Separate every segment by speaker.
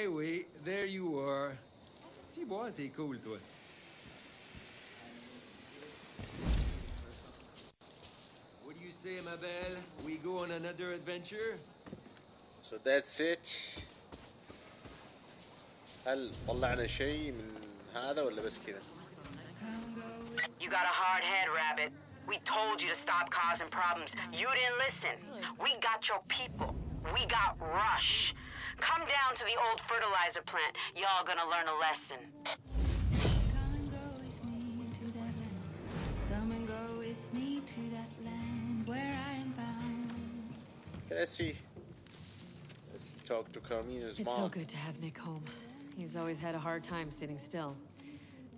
Speaker 1: Eh oui, there you are. Si bon, t'es cool, toi. What do you say, ma belle? We go on another adventure?
Speaker 2: So that's it هل طلعنا شيء من هذا ولا بس كذا؟
Speaker 3: You got a hard head, Rabbit. We told you to stop causing problems. You didn't listen. We got your people. We got Rush. Come down to the old fertilizer plant. Y'all gonna learn a lesson.
Speaker 4: Come and go with me to that land where I am bound.
Speaker 2: Let's see. Let's talk to Carmina's
Speaker 5: It's
Speaker 2: mom.
Speaker 5: so good to have Nick home. He's always had a hard time sitting still.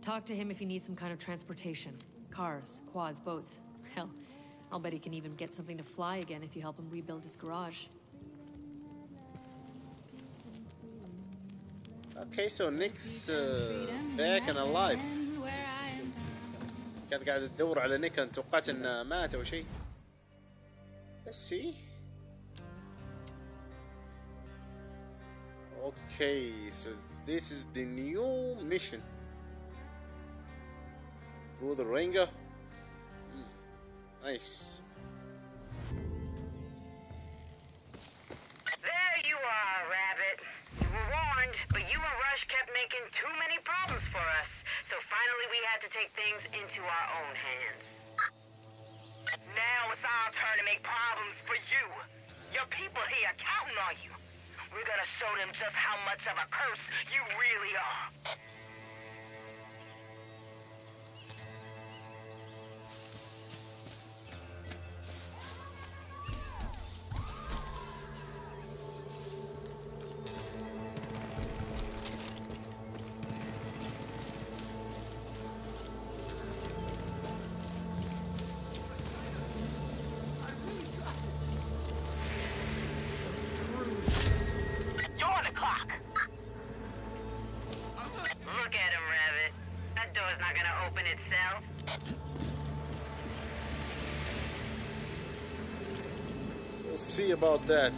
Speaker 5: Talk to him if he needs some kind of transportation. Cars, quads, boats. Hell, I'll bet he can even get something to fly again if you help him rebuild his garage.
Speaker 2: Okay, so نيكس uh, back and alive. كانت قاعدة تدور على نيك انا توقعت انه مات او شيء Let's see. Okay, so this is the new mission. Through the wringer. Hmm, nice.
Speaker 3: There you are, kept making too many problems for us. So finally we had to take things into our own hands. Now it's our turn to make problems for you. Your people here are counting on you. We're gonna show them just how much of a curse you really are. Open itself.
Speaker 2: We'll see about that.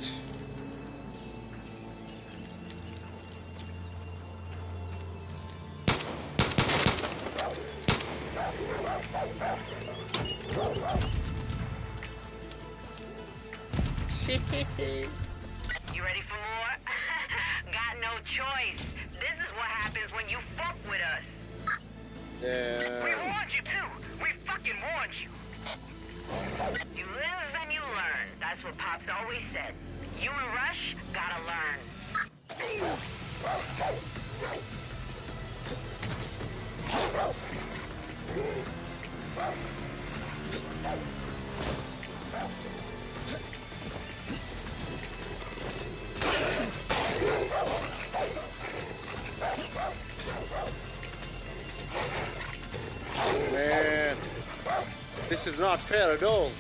Speaker 3: You ready for more? Got no choice. This is what happens when you fuck with us. We warned you too. We fucking warned you. You live and you learn. That's what Pops always said. You and Rush gotta learn.
Speaker 2: This is not fair at all.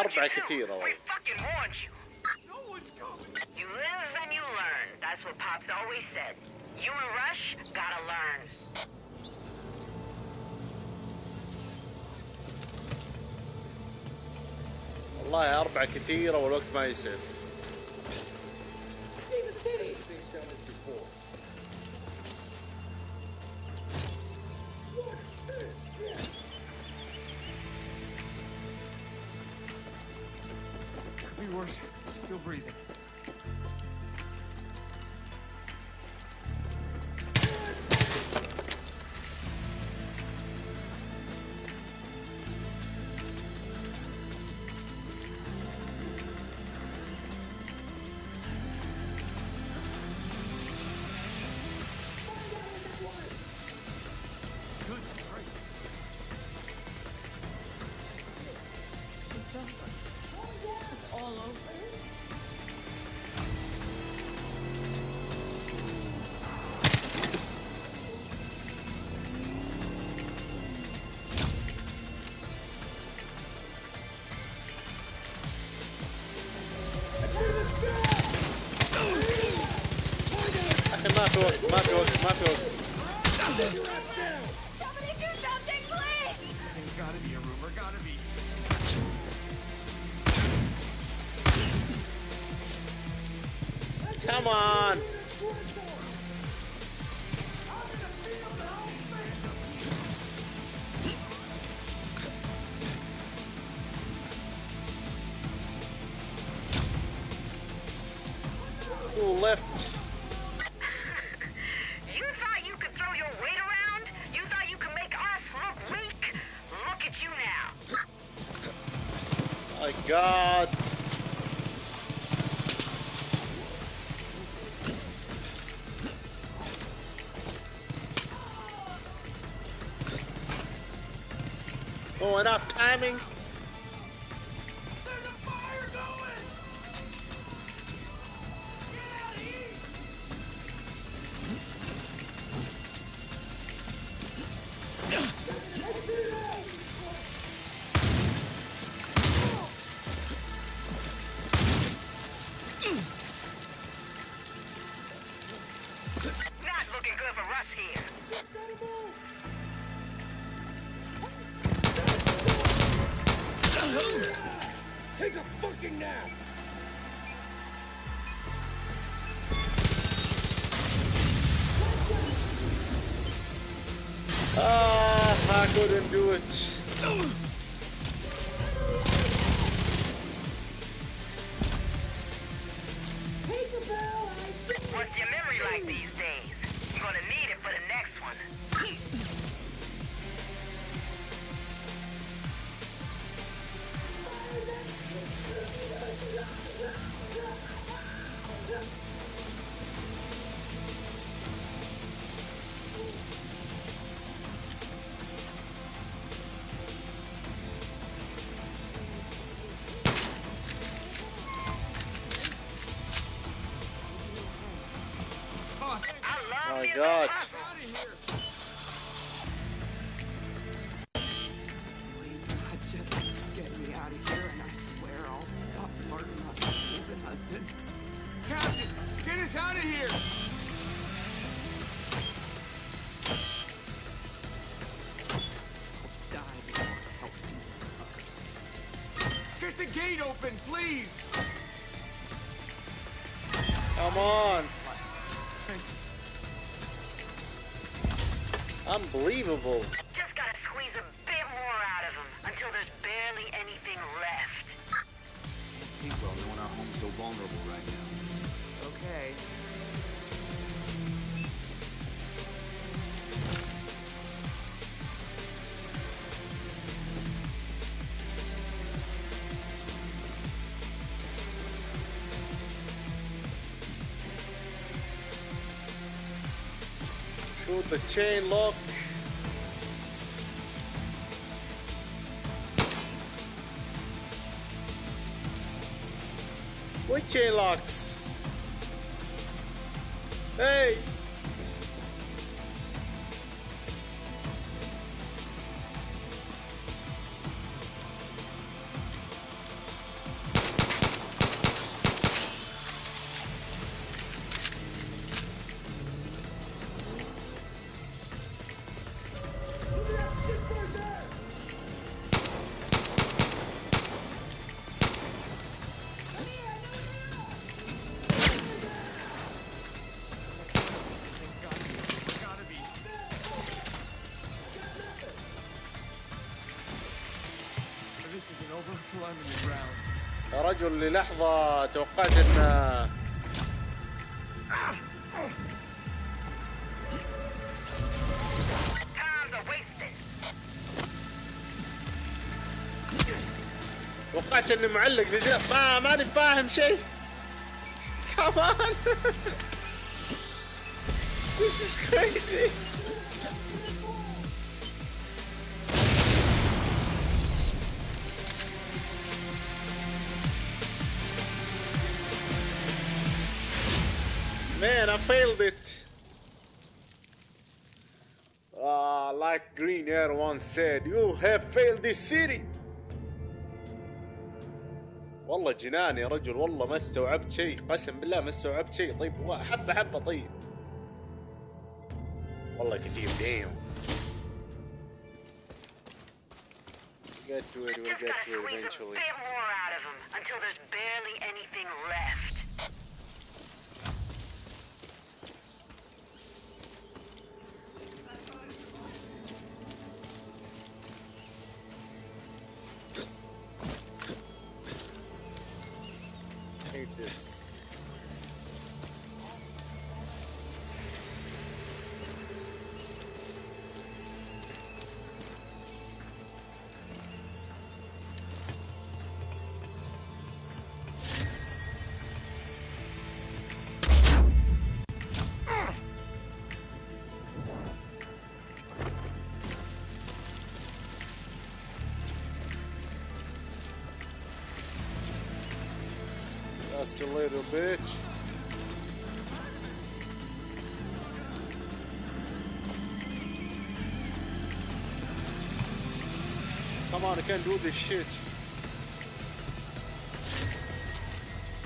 Speaker 2: أربعة كثيرة والله. والله أربعة كثيرة والوقت ما يسف my fault, my.
Speaker 3: Somebody do something, please!
Speaker 1: There's gotta be a rumor, gotta be.
Speaker 2: Come on! Left god Oh, enough timing. My God.
Speaker 6: Unbelievable. I
Speaker 3: Just gotta squeeze a bit more out of him until there's barely anything left.
Speaker 7: think well knowing our home's so vulnerable right now.
Speaker 2: The chain lock. What chain locks? Hey! رجل للحظة توقعت
Speaker 3: wasted.
Speaker 2: توقعت إني معلق لدي ما ماني فاهم شيء. كمان. This is crazy. Man, I failed it. Ah, like Green Arrow once said, you have failed this city. والله جنان يا رجل والله ما استوعبت شيء قسم بالله ما استوعبت شيء طيب حبة حبة طيب والله كثير ديم Get to it, we'll get to it eventually.
Speaker 3: More out of them until there's barely anything left.
Speaker 2: A little bitch. Come on, I can't do this shit.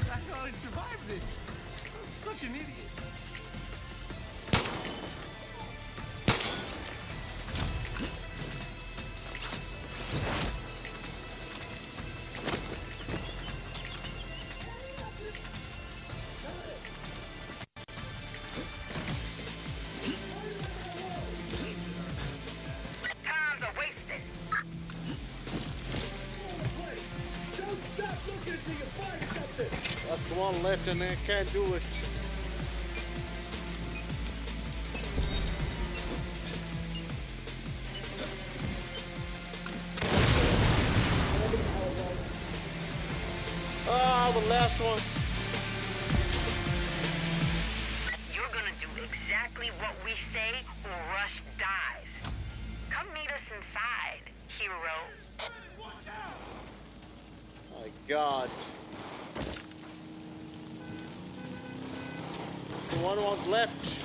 Speaker 8: I thought survive this. I'm such an idiot.
Speaker 2: One left and I can't do it. Ah, the last one.
Speaker 3: You're gonna do exactly what we say or Rush dies. Come meet us inside, hero.
Speaker 2: My god. So one was left.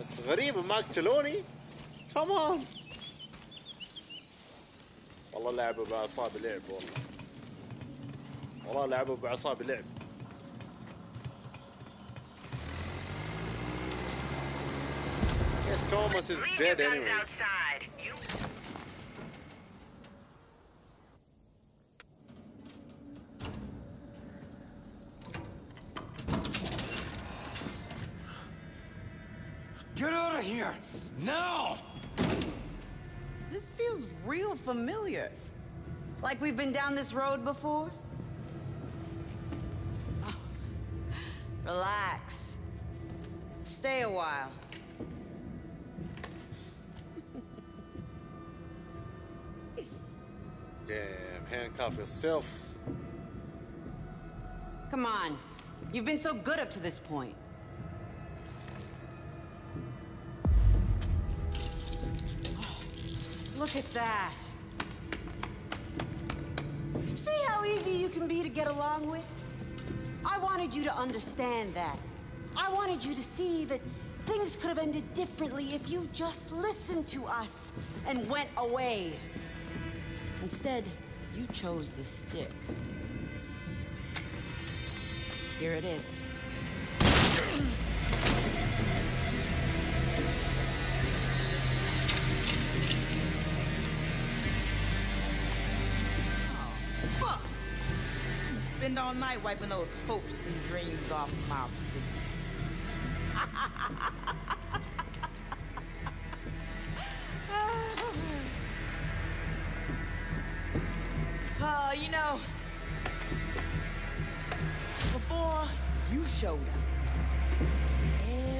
Speaker 2: بس غريبة ما قتلوني Come on والله لعبوا بأعصاب لعب والله والله لعبوا بأعصاب لعب Guess Thomas is
Speaker 3: Leave
Speaker 2: dead
Speaker 3: your guns
Speaker 2: anyways.
Speaker 8: Get out of here! Now!
Speaker 9: This feels real familiar. Like we've been down this road before? Oh, Relax. Stay a while.
Speaker 2: Damn, handcuff yourself.
Speaker 9: Come on. You've been so good up to this point. Look at that. See how easy you can be to get along with? I wanted you to understand that. I wanted you to see that things could have ended differently if you just listened to us and went away. Instead, you chose the stick. Here it is. spend all night wiping those hopes and dreams off my boots.
Speaker 10: Uh, you know, before you showed up,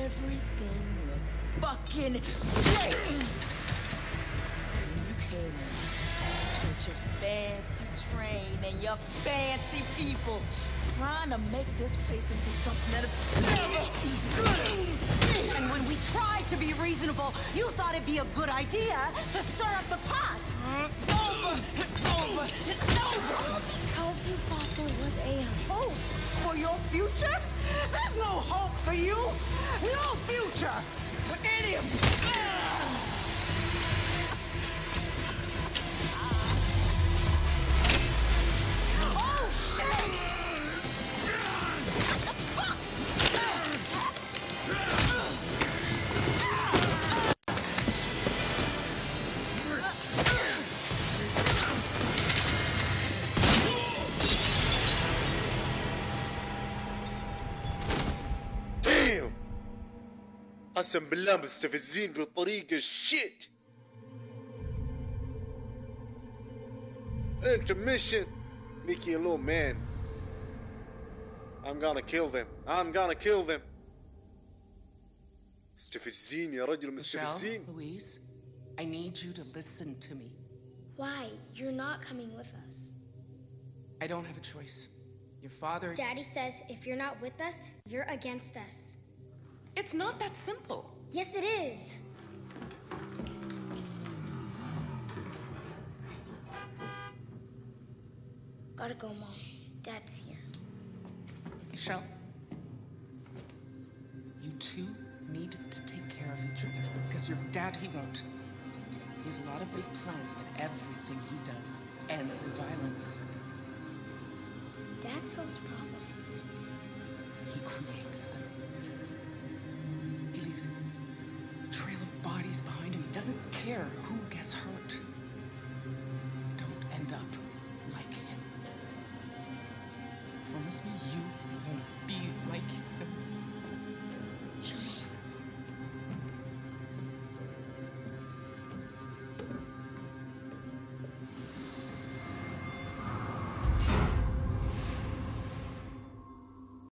Speaker 10: everything was fucking great. Your fancy train and your fancy people, trying to make this place into something that is never good.
Speaker 9: And when we tried to be reasonable, you thought it'd be a good idea to stir up the pot. Mm-hmm.
Speaker 10: Over and over and over.
Speaker 9: Because you thought there was a hope for your future? There's no hope for you. No future.
Speaker 10: For any of you.
Speaker 2: قسم بالله مستفزين بطريقة shit Intermission Mickey alone man I'm gonna kill them I'm gonna kill them مستفزين يا رجل مستفزين
Speaker 6: Michelle, Louise, I need you to listen to me.
Speaker 11: Why? You're not coming with us.
Speaker 6: I don't have a choice. Your father.
Speaker 11: Daddy says if you're not with us, you're against us.
Speaker 6: It's not that simple.
Speaker 11: Yes, it is. Gotta go, Mom. Dad's here.
Speaker 6: Michelle, you two need to take care of each other. Because your dad, he won't. He has a lot of big plans, but everything he does ends in violence.
Speaker 11: Dad solves problems.
Speaker 6: He creates them. Doesn't care who gets hurt. Don't end up like him. Promise me you